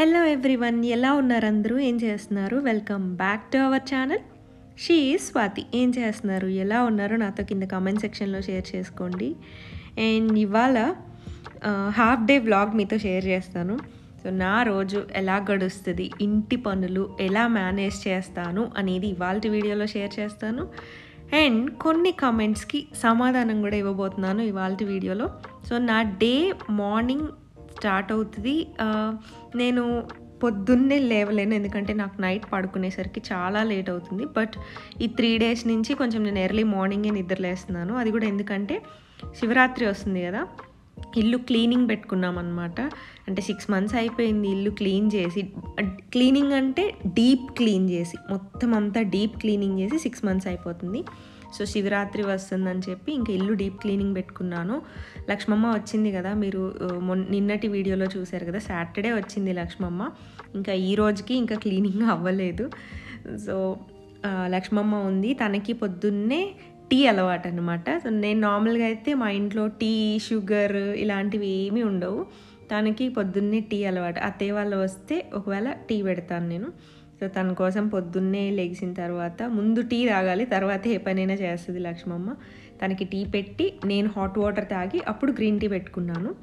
Hello everyone ఎలా ఉన్నారు అందరూ? ఏం చేస్తున్నారు? Welcome back to our channel she Swathi ఏం చేస్తున్నారు? ఎలా ఉన్నారు? నాతో కింద కామెంట్ సెక్షన్లో షేర్ చేసుకోండి. అండ్ ఇవాళ హాఫ్ డే వ్లాగ్ మీతో షేర్ చేస్తాను. సో నా రోజు ఎలా గడుస్తుంది? ఇంటి పనులు ఎలా మేనేజ్ చేస్తాను అనేది ఇవాళ వీడియోలో షేర్ చేస్తాను. అండ్ కొన్ని కమెంట్స్కి సమాధానం కూడా ఇవ్వబోతున్నాను ఇవాళ వీడియోలో. సో నా డే మార్నింగ్ స్టార్ట్ అవుతుంది. నేను పొద్దున్నే లేవలేను ఎందుకంటే నాకు నైట్ పడుకునేసరికి చాలా లేట్ అవుతుంది. బట్ ఈ త్రీ డేస్ నుంచి కొంచెం నేను ఎర్లీ మార్నింగే నిద్రలేస్తున్నాను అది కూడా ఎందుకంటే శివరాత్రి వస్తుంది కదా ఇల్లు క్లీనింగ్ పెట్టుకున్నాం అనమాట అంటే సిక్స్ మంత్స్ అయిపోయింది ఇల్లు క్లీన్ చేసి క్లీనింగ్ అంటే డీప్ క్లీన్ చేసి మొత్తం అంతా డీప్ క్లీనింగ్ చేసి సిక్స్ మంత్స్ అయిపోతుంది. సో శివరాత్రి వస్తుందని చెప్పి ఇంకా ఇల్లు డీప్ క్లీనింగ్ పెట్టుకున్నాను. లక్ష్మమ్మ వచ్చింది కదా మీరు ఆ, నిన్నటి వీడియోలో చూశారు కదా సాటర్డే వచ్చింది లక్ష్మమ్మ. ఇంకా ఈ రోజుకి ఇంకా క్లీనింగ్ అవ్వలేదు. సో లక్ష్మమ్మ ఉంది. తనకి పొద్దున్నే టీ అలవాటు అనమాట సో నేను నార్మల్గా అయితే మా ఇంట్లో టీ షుగర్ ఇలాంటివి ఏమీ ఉండవు. తనకి పొద్దున్నే టీ అలవాటు. అత్తయ్య వాళ్ళు వస్తే ఒకవేళ టీ పెడతాను నేను. సో తన కోసం పొద్దున్నే లెగిసిన తర్వాత ముందు టీ తాగాలి తర్వాత ఏ పనైనా చేస్తుంది లక్ష్మమ్మ. తనకి టీ పెట్టి నేను హాట్ వాటర్ తాగి అప్పుడు గ్రీన్ టీ పెట్టుకున్నాను.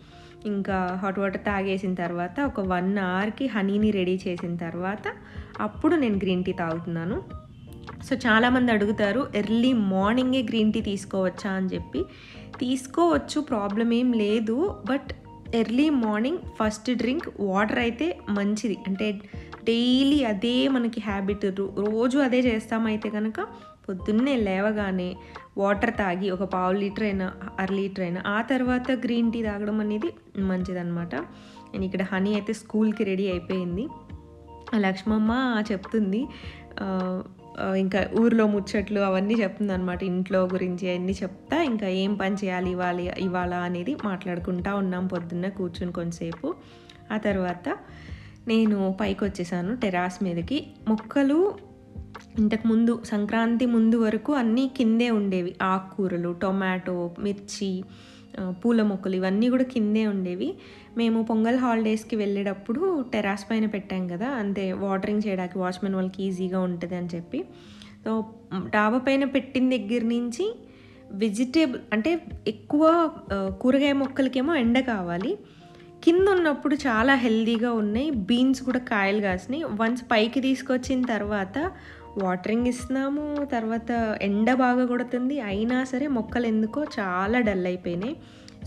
ఇంకా హాట్ వాటర్ తాగేసిన తర్వాత ఒక వన్ అవర్కి హనీని రెడీ చేసిన తర్వాత అప్పుడు నేను గ్రీన్ టీ తాగుతున్నాను. సో చాలామంది అడుగుతారు ఎర్లీ మార్నింగే గ్రీన్ టీ తీసుకోవచ్చా అని చెప్పి. తీసుకోవచ్చు ప్రాబ్లం ఏం లేదు but early morning first drink water అయితే మంచిది. అంటే డైలీ అదే మనకి హ్యాబిట్. రోజు అదే చేస్తామైతే కనుక పొద్దున్నే లేవగానే వాటర్ తాగి ఒక పావు లీటర్ అయినా అర లీటర్ అయినా ఆ తర్వాత గ్రీన్ టీ తాగడం అనేది మంచిదన్నమాట. నేను ఇక్కడ హనీ అయితే స్కూల్కి రెడీ అయిపోయింది. లక్ష్మమ్మ చెప్తుంది ఇంకా ఊర్లో ముచ్చట్లు అవన్నీ చెప్తుంది అనమాట ఇంట్లో గురించి అన్నీ చెప్తా ఇంకా ఏం పని చేయాలి ఇవ్వాలి ఇవాళ అనేది మాట్లాడుకుంటా ఉన్నాం పొద్దున్న కూర్చుని కొంతసేపు. ఆ తర్వాత నేను పైకి వచ్చేసాను టెరాస్ మీదకి. మొక్కలు ఇంతకు ముందు సంక్రాంతి ముందు వరకు అన్నీ కిందే ఉండేవి. ఆకుకూరలు టొమాటో మిర్చి పూల మొక్కలు ఇవన్నీ కూడా కిందే ఉండేవి. మేము పొంగల్ హాలిడేస్కి వెళ్ళేటప్పుడు టెరాస్ పైన పెట్టాం కదా అంతే వాటరింగ్ చేయడానికి వాచ్మెన్ వాళ్ళకి ఈజీగా ఉంటుంది అని చెప్పి. సో డాబా పైన పెట్టిన దగ్గర నుంచి వెజిటేబుల్ అంటే ఎక్కువ కూరగాయ మొక్కలకేమో ఎండ కావాలి. కింద ఉన్నప్పుడు చాలా హెల్దీగా ఉన్నాయి. బీన్స్ కూడా కాయలు కాసినాయి. వన్స్ పైకి తీసుకొచ్చిన తర్వాత వాటరింగ్ ఇస్తున్నాము. తర్వాత ఎండ బాగా కొడుతుంది. అయినా సరే మొక్కలు ఎందుకో చాలా డల్ అయిపోయినాయి.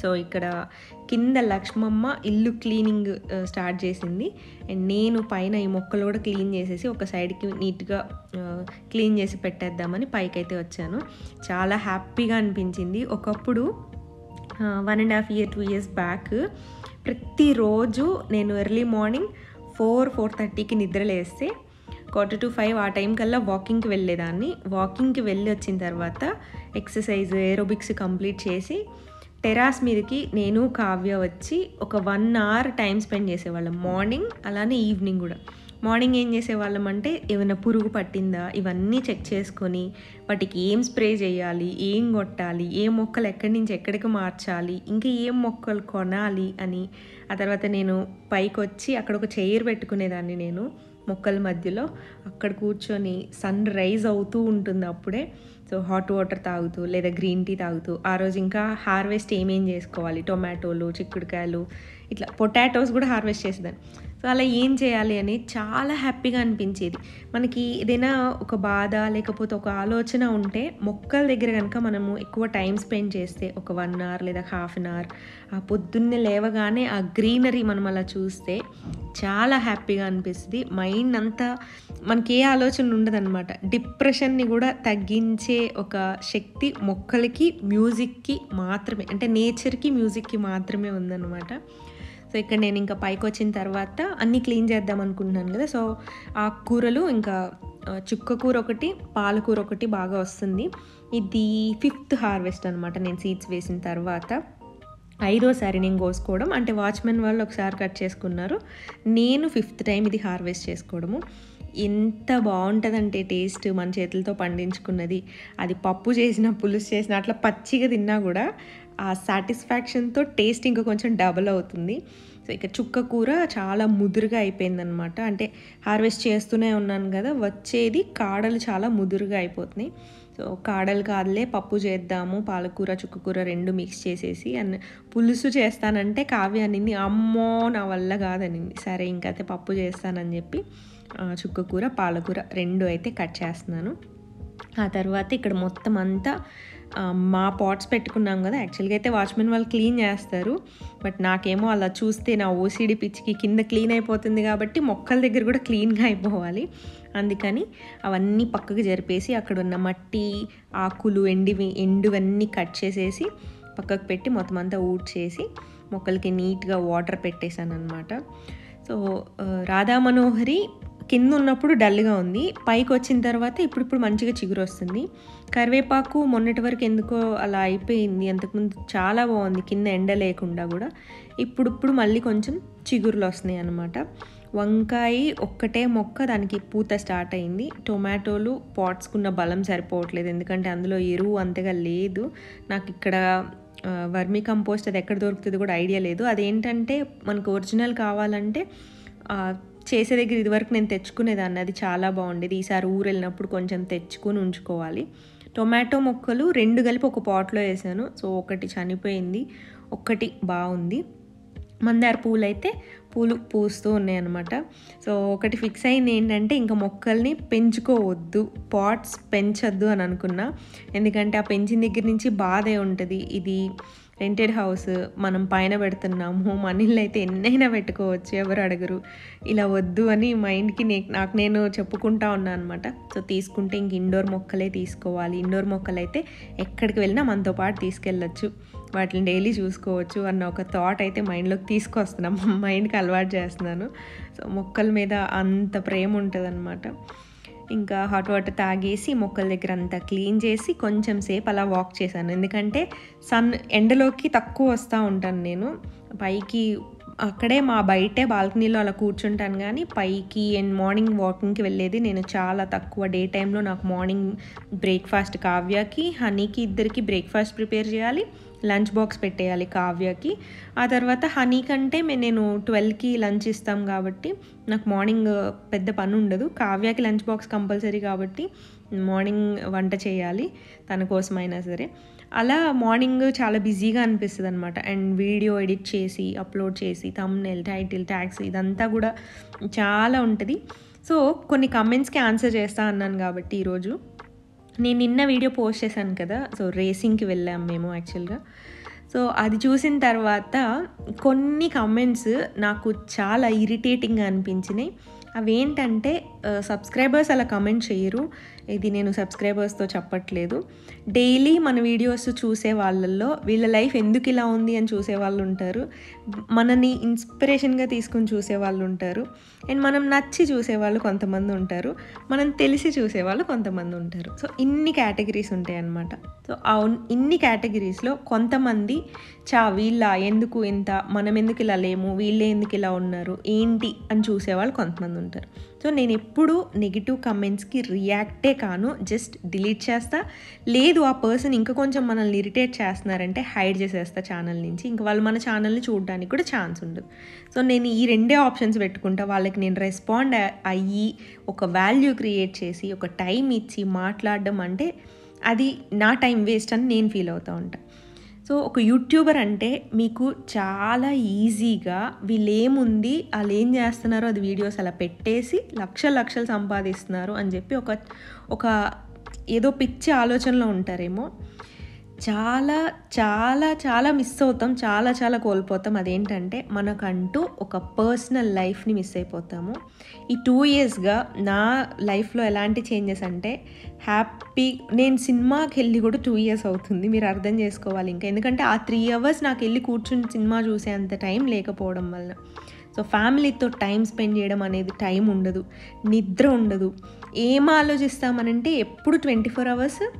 సో ఇక్కడ కింద లక్ష్మమ్మ ఇల్లు క్లీనింగ్ స్టార్ట్ చేసింది. అండ్ నేను పైన ఈ మొక్కలు కూడా క్లీన్ చేసేసి ఒక సైడ్కి నీట్గా క్లీన్ చేసి పెట్టేద్దామని పైకైతే వచ్చాను. చాలా హ్యాపీగా అనిపించింది. ఒకప్పుడు one and half year two years back ప్రతిరోజు నేను ఎర్లీ మార్నింగ్ ఫోర్ ఫోర్ థర్టీకి నిద్రలేస్తే క్వార్టర్ టు ఫైవ్ ఆ టైం కల్లా వాకింగ్కి వెళ్ళేదాన్ని. వాకింగ్కి వెళ్ళి వచ్చిన తర్వాత ఎక్సర్సైజ్ ఏరోబిక్స్ కంప్లీట్ చేసి టెరాస్ మీదకి నేను కావ్య వచ్చి ఒక వన్ అవర్ టైం స్పెండ్ చేసేవాళ్ళం. మార్నింగ్ అలానే ఈవినింగ్ కూడా. మార్నింగ్ ఏం చేసేవాళ్ళం అంటే ఏమైనా పురుగు పట్టిందా? ఇవన్నీ చెక్ చేసుకొని వాటికి ఏం స్ప్రే చేయాలి? ఏం కొట్టాలి? ఏ మొక్కలు ఎక్కడి నుంచి ఎక్కడికి మార్చాలి? ఇంకా ఏం మొక్కలు కొనాలి? అని ఆ తర్వాత నేను పైకి వచ్చి అక్కడ ఒక చైర్ పెట్టుకునేదాన్ని నేను మొక్కల మధ్యలో. అక్కడ కూర్చొని సన్ రైజ్ అవుతూ ఉంటుంది అప్పుడే. సో హాట్ వాటర్ తాగుతూ లేదా గ్రీన్ టీ తాగుతూ. ఆ రోజు ఇంకా హార్వెస్ట్ ఏమేం చేసుకోవాలి? టొమాటోలు చిక్కుడుకాయలు ఇట్లా పొటాటోస్ కూడా హార్వెస్ట్ చేసేదాన్ని. సో అలా ఏం చేయాలి అని చాలా హ్యాపీగా అనిపించేది. మనకి ఏదైనా ఒక బాధ లేకపోతే ఒక ఆలోచన ఉంటే మొక్కల దగ్గర కనుక మనము ఎక్కువ టైం స్పెండ్ చేస్తే ఒక వన్ అవర్ లేదా హాఫ్ అన్ అవర్ ఆ పొద్దున్నే లేవగానే ఆ గ్రీనరీ మనం అలా చూస్తే చాలా హ్యాపీగా అనిపిస్తుంది. మైండ్ అంతా మనకి ఏ ఆలోచన ఉండదన్నమాట. డిప్రెషన్ని కూడా తగ్గించే ఒక శక్తి మొక్కలకి మ్యూజిక్కి మాత్రమే అంటే నేచర్కి మ్యూజిక్కి మాత్రమే ఉందన్నమాట. సో ఇక్కడ నేను ఇంకా పైకి వచ్చిన తర్వాత అన్నీ క్లీన్ చేద్దాం అనుకుంటున్నాను కదా. సో ఆ కూరలు ఇంకా చుక్క కూర ఒకటి పాలకూర ఒకటి బాగా వస్తుంది. ఇది ఫిఫ్త్ హార్వెస్ట్ అనమాట నేను సీడ్స్ వేసిన తర్వాత. ఐదోసారి నేను కోసుకోవడం అంటే వాచ్మెన్ వాళ్ళు ఒకసారి కట్ చేసుకున్నారు. నేను ఫిఫ్త్ టైం ఇది హార్వెస్ట్ చేసుకోవడము. ఎంత బాగుంటుందంటే టేస్ట్ మన చేతులతో పండించుకున్నది. అది పప్పు చేసిన పులుసు చేసిన అట్లా పచ్చిగా తిన్నా కూడా ఆ సాటిస్ఫాక్షన్తో టేస్ట్ ఇంకా కొంచెం డబుల్ అవుతుంది. సో ఇక చుక్క కూర చాలా ముదురుగా అయిపోయిందనమాట అంటే హార్వెస్ట్ చేస్తూనే ఉన్నాను కదా వచ్చేది కాడలు చాలా ముదురుగా అయిపోతున్నాయి. సో కాడలు కాదులే పప్పు చేద్దాము పాలకూర చుక్కకూర రెండు మిక్స్ చేసేసి అన్న పులుసు చేస్తానంటే కావ్య అనింది అమ్మో నా వల్ల కాదనింది. సరే ఇంకైతే పప్పు చేస్తానని చెప్పి చుక్కకూర పాలకూర రెండు అయితే కట్ చేస్తున్నాను. ఆ తర్వాత ఇక్కడ మొత్తం అంతా మా పాట్స్ పెట్టుకున్నాం కదా. యాక్చువల్గా అయితే వాచ్మెన్ వాళ్ళు క్లీన్ చేస్తారు. బట్ నాకేమో అలా చూస్తే నా ఓసిడి పిచ్చికి కింద క్లీన్ అయిపోతుంది కాబట్టి మొక్కల దగ్గర కూడా క్లీన్గా అయిపోవాలి. అందుకని అవన్నీ పక్కకు జరిపేసి అక్కడ ఉన్న మట్టి ఆకులు ఎండివి ఎండువన్నీ కట్ చేసేసి పక్కకు పెట్టి మొత్తం అంతా ఊడ్చేసి మొక్కలకి నీట్గా వాటర్ పెట్టేశాను అనమాట సో రాధా మనోహరి కింద ఉన్నప్పుడు డల్గా ఉంది. పైకి వచ్చిన తర్వాత ఇప్పుడు ఇప్పుడు మంచిగా చిగురు వస్తుంది కరివేపాకు మొన్నటి వరకు ఎందుకో అలా అయిపోయింది. అంతకుముందు చాలా బాగుంది. కింద ఎండ లేకుండా కూడా. ఇప్పుడు ఇప్పుడు మళ్ళీ కొంచెం చిగురులు వస్తున్నాయి అన్నమాట. వంకాయ ఒక్కటే మొక్క దానికి పూత స్టార్ట్ అయింది. టొమాటోలు పాట్స్కున్న బలం సరిపోవట్లేదు. ఎందుకంటే అందులో ఎరువు అంతగా లేదు. నాకు ఇక్కడ వర్మీ కంపోస్ట్ అది ఎక్కడ దొరుకుతుంది కూడా ఐడియా లేదు. అదేంటంటే మనకు ఒరిజినల్ కావాలంటే చేసే దగ్గర ఇదివరకు నేను తెచ్చుకునేదాన్ని. అది చాలా బాగుండేది. ఈసారి ఊరు వెళ్ళినప్పుడు కొంచెం తెచ్చుకొని ఉంచుకోవాలి. టొమాటో మొక్కలు రెండు కలిపి ఒక పాట్లో వేసాను. సో ఒకటి చనిపోయింది ఒక్కటి బాగుంది. మందార పూలు అయితే పూలు పూస్తూ ఉన్నాయన్నమాట. సో ఒకటి ఫిక్స్ అయింది ఏంటంటే ఇంకా మొక్కల్ని పెంచుకోవద్దు. పాట్స్ పెంచొద్దు అని అనుకున్నా. ఎందుకంటే ఆ పెంచిన దగ్గర నుంచి బాధే ఉంటుంది. ఇది రెంటెడ్ హౌస్ మనం పైన పెడుతున్నాము మనీళ్ళు అయితే ఎన్నైనా పెట్టుకోవచ్చు ఎవరు అడగరు. ఇలా వద్దు అని మైండ్కి నే నాకు నేను చెప్పుకుంటా ఉన్నాను అనమాట సో తీసుకుంటే ఇంక ఇండోర్ మొక్కలే తీసుకోవాలి. ఇండోర్ మొక్కలు అయితే ఎక్కడికి వెళ్ళినా మనతో పాటు తీసుకెళ్ళచ్చు. వాటిని డైలీ చూసుకోవచ్చు అన్న ఒక థాట్ అయితే మైండ్లోకి తీసుకొస్తున్నాం. మైండ్కి అలవాటు చేస్తున్నాను. సో మొక్కల మీద అంత ప్రేమ ఉంటుంది ఇంకా హాట్ వాటర్ తాగేసి మొక్కల దగ్గర అంతా క్లీన్ చేసి కొంచెం సేపు అలా వాక్ చేశాను. ఎందుకంటే సన్ ఎండలోకి తక్కువ వస్తూ ఉంటాను నేను. పైకి అక్కడే మా బయటే బాల్కనీలో అలా కూర్చుంటాను కానీ పైకి అండ్ మార్నింగ్ వాకింగ్కి వెళ్ళేది నేను చాలా తక్కువ. డే టైంలో నాకు మార్నింగ్ బ్రేక్ఫాస్ట్ కావ్యకి హనీకి ఇద్దరికి బ్రేక్ఫాస్ట్ ప్రిపేర్ చేయాలి. లంచ్ బాక్స్ పెట్టేయాలి కావ్యకి. ఆ తర్వాత హనీ కంటే మే- నేను ట్వెల్వ్కి లంచ్ ఇస్తాం కాబట్టి నాకు మార్నింగ్ పెద్ద పని ఉండదు. కావ్యకి లంచ్ బాక్స్ కంపల్సరీ కాబట్టి మార్నింగ్ వంట చేయాలి తన కోసమైనా సరే. అలా మార్నింగ్ చాలా బిజీగా అనిపిస్తుంది అనమాట అండ్ వీడియో ఎడిట్ చేసి అప్లోడ్ చేసి తమ్నెల్ టైటిల్ ట్యాక్స్ ఇదంతా కూడా చాలా ఉంటుంది. సో కొన్ని కమెంట్స్కి ఆన్సర్ చేస్తా అన్నాను కాబట్టి ఈరోజు. నేను నిన్న వీడియో పోస్ట్ చేశాను కదా సో రేసింగ్కి వెళ్ళాము మేము యాక్చువల్గా సో అది చూసిన తర్వాత కొన్ని కమెంట్స్ నాకు చాలా ఇరిటేటింగ్గా అనిపించినాయి. అవేంటంటే సబ్స్క్రైబర్స్ అలా కమెంట్ చేయరు. ఇది నేను సబ్స్క్రైబర్స్తో చెప్పట్లేదు. డైలీ మన వీడియోస్ చూసే వాళ్ళల్లో వీళ్ళ లైఫ్ ఎందుకు ఇలా ఉంది అని చూసే వాళ్ళు ఉంటారు. మనని ఇన్స్పిరేషన్గా తీసుకుని చూసే వాళ్ళు ఉంటారు. అండ్ మనం నచ్చి చూసేవాళ్ళు కొంతమంది ఉంటారు. మనం తెలిసి చూసేవాళ్ళు కొంతమంది ఉంటారు. సో ఇన్ని కేటగిరీస్ ఉంటాయి అన్నమాట. సో ఆ ఉన్- ఇన్ని కేటగిరీస్లో కొంతమంది చా వీళ్ళ ఎందుకు ఇంత? మనం ఎందుకు ఇలా లేము? వీళ్ళే ఎందుకు ఇలా ఉన్నారు? ఏంటి? అని చూసేవాళ్ళు కొంతమంది ఉంటారు. సో నేను ఎప్పుడు నెగిటివ్ కమెంట్స్కి రియాక్టే కాను. జస్ట్ డిలీట్ చేస్తా. లేదు ఆ పర్సన్ ఇంకా కొంచెం మనల్ని ఇరిటేట్ చేస్తున్నారంటే హైడ్ చేసేస్తా ఛానల్ నుంచి. ఇంకా వాళ్ళు మన ఛానల్ని చూడడానికి కూడా ఛాన్స్ ఉండదు. సో నేను ఈ రెండే ఆప్షన్స్ పెట్టుకుంటా. వాళ్ళకి నేను రెస్పాండ్ అయ్యి ఒక వాల్యూ క్రియేట్ చేసి ఒక టైం ఇచ్చి మాట్లాడడం అంటే అది నా టైం వేస్ట్ అని నేను ఫీల్ అవుతూ ఉంటాను సో ఒక యూట్యూబర్ అంటే మీకు చాలా ఈజీగా వీళ్ళు ఏముంది వాళ్ళు ఏం చేస్తున్నారో అది వీడియోస్ అలా పెట్టేసి లక్షల లక్షలు సంపాదిస్తున్నారు అని చెప్పి ఒక ఒక ఏదో పిచ్చి ఆలోచనలో ఉంటారేమో. చాలా చాలా చాలా మిస్ అవుతాం చాలా చాలా కోల్పోతాం. అదేంటంటే మనకంటూ ఒక పర్సనల్ లైఫ్ని మిస్ అయిపోతాము. ఈ టూ ఇయర్స్గా నా లైఫ్లో ఎలాంటి చేంజెస్ అంటే హ్యాపీ నేను సినిమాకి వెళ్ళి కూడా టూ ఇయర్స్ అవుతుంది. మీరు అర్థం చేసుకోవాలి ఇంకా. ఎందుకంటే ఆ త్రీ అవర్స్ నాకు వెళ్ళి కూర్చుని సినిమా చూసే అంత టైం లేకపోవడం వలన సో ఫ్యామిలీతో టైం స్పెండ్ చేయడం అనేది టైం ఉండదు. నిద్ర ఉండదు. ఏం ఆలోచిస్తామనంటే ఎప్పుడు ట్వంటీ ఫోర్ అవర్స్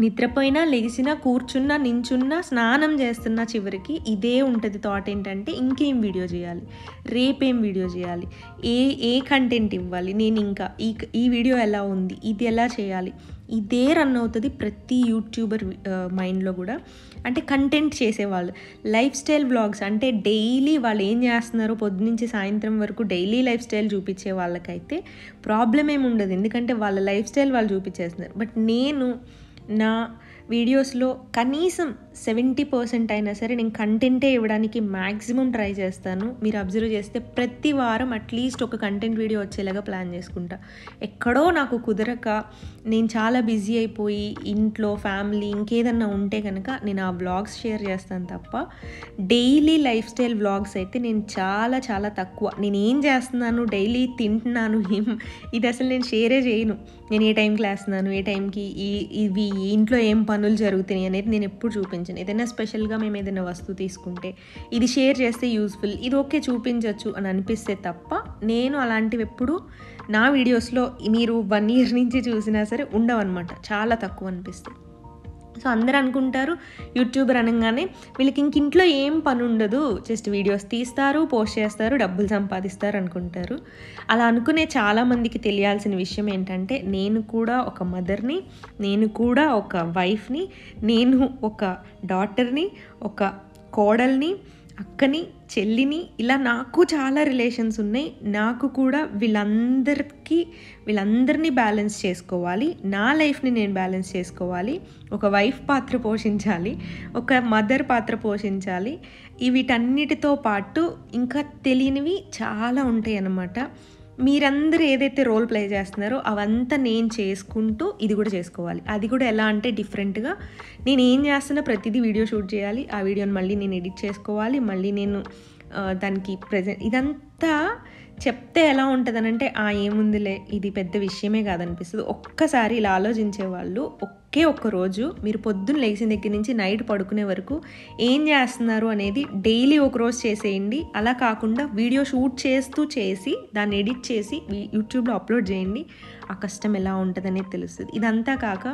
నిద్రపోయినా లేచినా కూర్చున్నా నించున్నా స్నానం చేస్తున్నా చివరికి ఇదే ఉంటుంది థాట్ ఏంటంటే ఇంకేం వీడియో చేయాలి? రేపేం వీడియో చేయాలి? ఏ ఏ కంటెంట్ ఇవ్వాలి? నేను ఇంకా ఈ ఈ వీడియో ఎలా ఉంది? ఇది ఎలా చేయాలి? ఇదే రన్ అవుతుంది ప్రతి యూట్యూబర్ మైండ్లో కూడా. అంటే కంటెంట్ చేసేవాళ్ళు. లైఫ్ స్టైల్ వ్లాగ్స్ అంటే డైలీ వాళ్ళు ఏం చేస్తున్నారో పొద్దునుంచి సాయంత్రం వరకు డైలీ లైఫ్ స్టైల్ చూపించే వాళ్ళకైతే ప్రాబ్లం ఏమి ఉండదు. ఎందుకంటే వాళ్ళ లైఫ్ స్టైల్ వాళ్ళు చూపించేస్తున్నారు. బట్ నేను నా వీడియోస్లో కనీసం సెవెంటీ పర్సెంట్ అయినా సరే నేను కంటెంటే ఇవ్వడానికి మ్యాక్సిమం ట్రై చేస్తాను. మీరు అబ్జర్వ్ చేస్తే ప్రతి వారం అట్లీస్ట్ ఒక కంటెంట్ వీడియో వచ్చేలాగా ప్లాన్ చేసుకుంటా. ఎక్కడో నాకు కుదరక నేను చాలా బిజీ అయిపోయి ఇంట్లో ఫ్యామిలీ ఇంకేదన్నా ఉంటే కనుక నేను ఆ వ్లాగ్స్ షేర్ చేస్తాను తప్ప డైలీ లైఫ్ స్టైల్ వ్లాగ్స్ అయితే నేను చాలా చాలా తక్కువ. నేను ఏం చేస్తున్నాను డైలీ తింటున్నాను ఏం? ఇది అసలు నేను షేరే చేయను. నేను ఏ టైంకి లేస్తున్నాను ఏ టైంకి ఈ ఇవి ఇంట్లో ఏం పనులు జరుగుతున్నాయి అనేది నేను ఎప్పుడు చూపించను. ఏదైనా స్పెషల్గా మేము ఏదైనా వస్తువు తీసుకుంటే ఇది షేర్ చేస్తే యూస్ఫుల్ ఇది ఓకే చూపించవచ్చు అని అనిపిస్తే తప్ప నేను అలాంటివి ఎప్పుడు నా వీడియోస్లో మీరు వన్ ఇయర్ నుంచి చూసినా సరే ఉండవన్నమాట. చాలా తక్కువ అనిపిస్తుంది సో అందరు అనుకుంటారు యూట్యూబర్ అనగానే వీళ్ళకి ఇంక ఇంట్లో ఏం పని ఉండదు. జస్ట్ వీడియోస్ తీస్తారు పోస్ట్ చేస్తారు డబ్బులు సంపాదిస్తారు అనుకుంటారు. అలా అనుకునే చాలామందికి తెలియాల్సిన విషయం ఏంటంటే నేను కూడా ఒక మదర్ని నేను కూడా ఒక వైఫ్ని నేను ఒక డాటర్ని ఒక కోడల్ని అక్కని చెల్లిని ఇలా నాకు చాలా రిలేషన్స్ ఉన్నాయి. నాకు కూడా వీళ్ళందరికీ వీళ్ళందరినీ బ్యాలెన్స్ చేసుకోవాలి. నా లైఫ్ని నేను బ్యాలెన్స్ చేసుకోవాలి. ఒక వైఫ్ పాత్ర పోషించాలి. ఒక మదర్ పాత్ర పోషించాలి. వీటన్నిటితో పాటు ఇంకా తెలియనివి చాలా ఉంటాయి అన్నమాట మీరందరూ ఏదైతే రోల్ ప్లే చేస్తున్నారో అవంతా నేను చేసుకుంటూ ఇది కూడా చేసుకోవాలి. అది కూడా ఎలా అంటే డిఫరెంట్గా నేను ఏం చేస్తున్నా ప్రతిదీ వీడియో షూట్ చేయాలి. ఆ వీడియోని మళ్ళీ నేను ఎడిట్ చేసుకోవాలి. మళ్ళీ నేను దానికి ప్రజెంట్ ఇదంతా చెప్తే ఎలా ఉంటుందనంటే ఆ ఏముందిలే ఇది పెద్ద విషయమే కాదనిపిస్తుంది. ఒక్కసారి ఇలా ఆలోచించే వాళ్ళు ఒకే ఒక్క రోజు మీరు పొద్దున్న లేచిన దగ్గర నుంచి నైట్ పడుకునే వరకు ఏం చేస్తున్నారు అనేది డైలీ ఒక రోజు చేసేయండి. అలా కాకుండా వీడియో షూట్ చేస్తూ చేసి దాన్ని ఎడిట్ చేసి యూట్యూబ్లో అప్లోడ్ చేయండి. ఆ కష్టం ఎలా ఉంటుందనేది తెలుస్తుంది. ఇదంతా కాక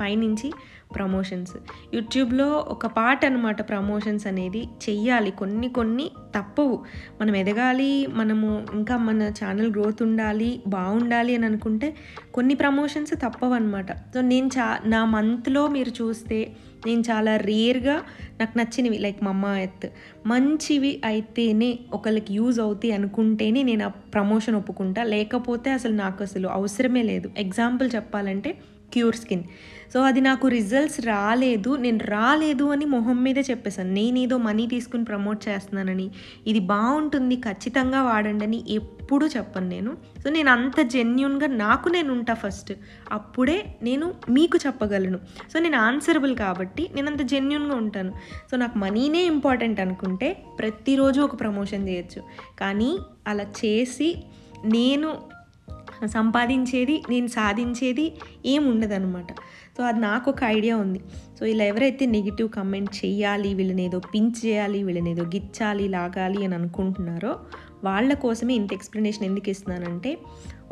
పైనుంచి ప్రమోషన్స్ యూట్యూబ్లో ఒక పార్ట్ అనమాట ప్రమోషన్స్ అనేది చెయ్యాలి. కొన్ని కొన్ని తప్పవు. మనం ఎదగాలి మనము ఇంకా మన ఛానల్ గ్రోత్ ఉండాలి బాగుండాలి అని అనుకుంటే కొన్ని ప్రమోషన్స్ తప్పవు అనమాట సో నేను చా నా మంత్లో మీరు చూస్తే నేను చాలా రేర్గా నాకు నచ్చినవి లైక్ మమ్మ ఎత్ మంచివి అయితేనే ఒకరికి యూజ్ అవుతాయి అనుకుంటేనే నేను ఆ ప్రమోషన్ ఒప్పుకుంటా. లేకపోతే అసలు నాకు అసలు అవసరమే లేదు. ఎగ్జాంపుల్ చెప్పాలంటే క్యూర్ స్కిన్ సో అది నాకు రిజల్ట్స్ రాలేదు. నేను రాలేదు అని మొహం మీదే చెప్పేశాను. నేనేదో మనీ తీసుకుని ప్రమోట్ చేస్తున్నానని. ఇది బాగుంటుంది. ఖచ్చితంగా వాడండి అని ఎప్పుడూ చెప్పను నేను. సో నేను అంత జెన్యున్గా నాకు నేను ఉంటా ఫస్ట్ అప్పుడే నేను మీకు చెప్పగలను. సో నేను ఆన్సరబుల్ కాబట్టి నేను అంత జెన్యున్గా ఉంటాను. సో నాకు మనీనే ఇంపార్టెంట్ అనుకుంటే ప్రతిరోజు ఒక ప్రమోషన్ చేయొచ్చు. కానీ అలా చేసి నేను సంపాదించేది నేను సాధించేది ఏముండదనమాట సో అది నాకు ఒక ఐడియా ఉంది. సో ఇలా ఎవరైతే నెగిటివ్ కమెంట్ చేయాలి వీళ్ళని ఏదో పించ్ చేయాలి వీళ్ళని ఏదో గిచ్చాలి లాగాలి అని అనుకుంటున్నారో వాళ్ళ కోసమే ఇంత ఎక్స్ప్లెనేషన్ ఎందుకు ఇస్తున్నానంటే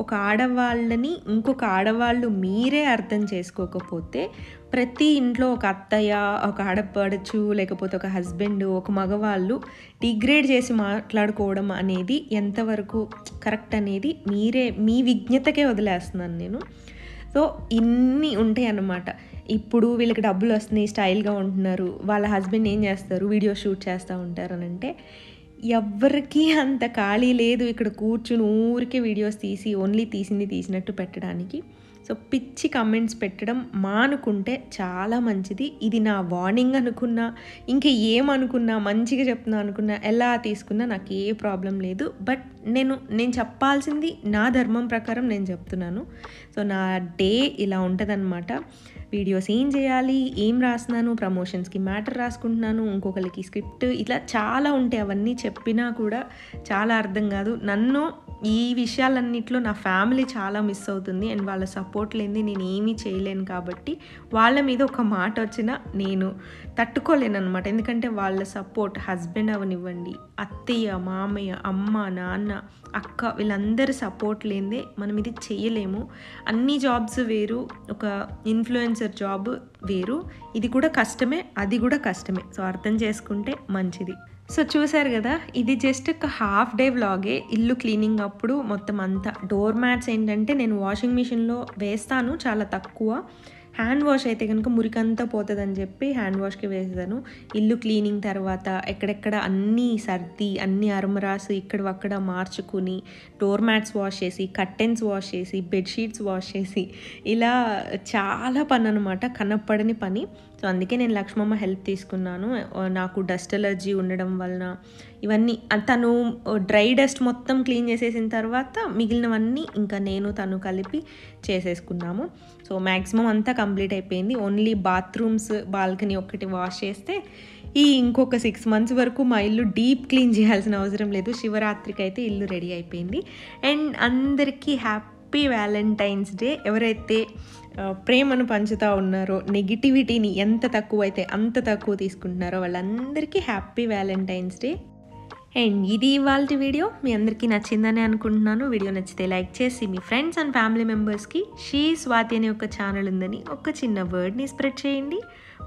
ఒక ఆడవాళ్ళని ఇంకొక ఆడవాళ్ళు మీరే అర్థం చేసుకోకపోతే ప్రతి ఇంట్లో ఒక అత్తయ్య ఒక ఆడపడచ్చు లేకపోతే ఒక హస్బెండ్ ఒక మగవాళ్ళు డిగ్రేడ్ చేసి మాట్లాడుకోవడం అనేది ఎంతవరకు కరెక్ట్ అనేది మీరే మీ విజ్ఞతకే వదిలేస్తున్నాను నేను. సో ఇన్ని ఉంటాయి అన్నమాట. ఇప్పుడు వీళ్ళకి డబ్బులు వస్తున్నాయి స్టైల్గా ఉంటున్నారు వాళ్ళ హస్బెండ్ ఏం చేస్తారు వీడియో షూట్ చేస్తూ ఉంటారు అని అంటే ఎవ్వరికీ అంత ఖాళీ లేదు ఇక్కడ కూర్చుని ఊరికే వీడియోస్ తీసి ఓన్లీ తీసింది తీసినట్టు పెట్టడానికి. సో పిచ్చి కమెంట్స్ పెట్టడం మానుకుంటే చాలా మంచిది. ఇది నా వార్నింగ్ అనుకున్నా ఇంకా ఏమనుకున్నా మంచిగా చెప్తున్నా అనుకున్నా ఎలా తీసుకున్నా నాకు ఏ ప్రాబ్లం లేదు. బట్ నేను నేను చెప్పాల్సింది నా ధర్మం ప్రకారం నేను చెప్తున్నాను. సో నా డే ఇలా ఉంటుందన్నమాట. వీడియోస్ ఏం చేయాలి ఏం రాస్తున్నాను ప్రమోషన్స్కి మ్యాటర్ రాసుకుంటున్నాను ఇంకొకరికి స్క్రిప్ట్ ఇట్లా చాలా ఉంటాయి అవన్నీ చెప్పినా కూడా చాలా అర్థం కాదు. నన్ను ఈ విషయాలన్నిట్లో నా ఫ్యామిలీ చాలా మిస్ అవుతుంది అండ్ వాళ్ళ సపోర్ట్ లేని నేను ఏమీ చేయలేను కాబట్టి వాళ్ళ మీద ఒక మాట వచ్చినా నేను తట్టుకోలేను అనమాట ఎందుకంటే వాళ్ళ సపోర్ట్ హస్బెండ్ అవనివ్వండి అత్తయ్య మామయ్య అమ్మ నాన్న అక్క వీళ్ళందరి సపోర్ట్ లేదే మనం ఇది చేయలేము. అన్ని జాబ్స్ వేరు ఒక ఇన్ఫ్లుయెన్సర్ జాబ్ వేరు. ఇది కూడా కష్టమే అది కూడా కష్టమే. సో అర్థం చేసుకుంటే మంచిది. సో చూసారు కదా ఇది జస్ట్ ఒక హాఫ్ డే వ్లాగే ఇల్లు క్లీనింగ్ అప్పుడు మొత్తం అంతా. డోర్ మ్యాట్స్ ఏంటంటే నేను వాషింగ్ మిషన్లో వేస్తాను చాలా తక్కువ. హ్యాండ్ వాష్ అయితే కనుక మురికంతా పోతుందని చెప్పి హ్యాండ్ వాష్కి వేసాను ఇల్లు క్లీనింగ్ తర్వాత ఎక్కడెక్కడ అన్నీ సర్ది అన్ని అరమరాసు ఇక్కడ అక్కడ మార్చుకుని డోర్ మ్యాట్స్ వాష్ చేసి కర్టెన్స్ వాష్ చేసి బెడ్షీట్స్ వాష్ చేసి ఇలా చాలా పని అనమాట కనపడని పని. సో అందుకే నేను లక్ష్మమ్మ హెల్ప్ తీసుకున్నాను. నాకు డస్ట్ ఎలర్జీ ఉండడం వలన ఇవన్నీ తను డ్రై డస్ట్ మొత్తం క్లీన్ చేసేసిన తర్వాత మిగిలినవన్నీ ఇంకా నేను తను కలిపి చేసేసుకున్నాము. సో మ్యాక్సిమం అంతా కంప్లీట్ అయిపోయింది. ఓన్లీ బాత్రూమ్స్ బాల్కనీ ఒక్కటి వాష్ చేస్తే ఈ ఇంకొక సిక్స్ మంత్స్ వరకు మా ఇల్లు డీప్ క్లీన్ చేయాల్సిన అవసరం లేదు. శివరాత్రికి అయితే ఇల్లు రెడీ అయిపోయింది. అండ్ అందరికీ హ్యాపీ హ్యాపీ వ్యాలంటైన్స్ డే ఎవరైతే ప్రేమను పంచుతూ ఉన్నారో నెగిటివిటీని ఎంత తక్కువ అయితే అంత తక్కువ తీసుకుంటున్నారో వాళ్ళందరికీ హ్యాపీ వ్యాలంటైన్స్ డే. అండ్ ఇది ఇవాళ వీడియో. మీ అందరికీ నచ్చిందని అనుకుంటున్నాను. వీడియో నచ్చితే లైక్ చేసి మీ ఫ్రెండ్స్ అండ్ ఫ్యామిలీ మెంబర్స్కి షీ స్వాతి అనే ఒక ఛానల్ ఉందని ఒక చిన్న వర్డ్ని స్ప్రెడ్ చేయండి.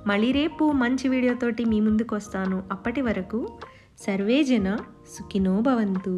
మళ్ళీ రేపు మంచి వీడియోతోటి మీ ముందుకు వస్తాను. అప్పటి వరకు సర్వేజన సుఖినో భవంతు.